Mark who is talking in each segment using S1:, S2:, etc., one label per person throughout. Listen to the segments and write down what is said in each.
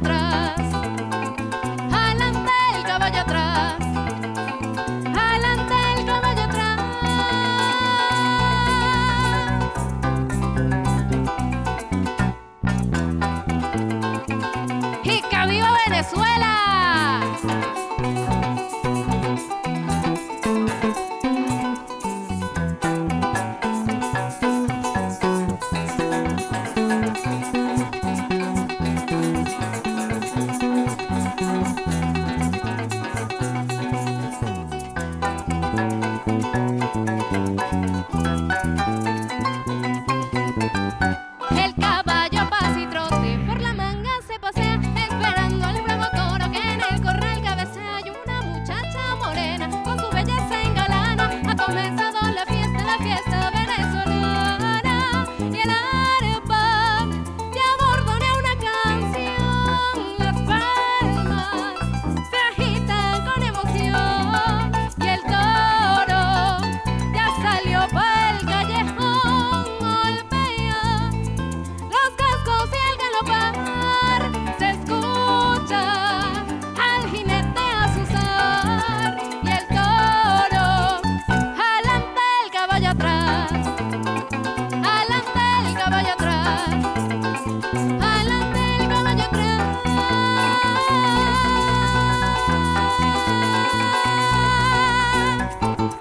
S1: atrás. Engalana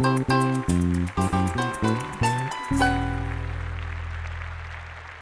S1: atrás.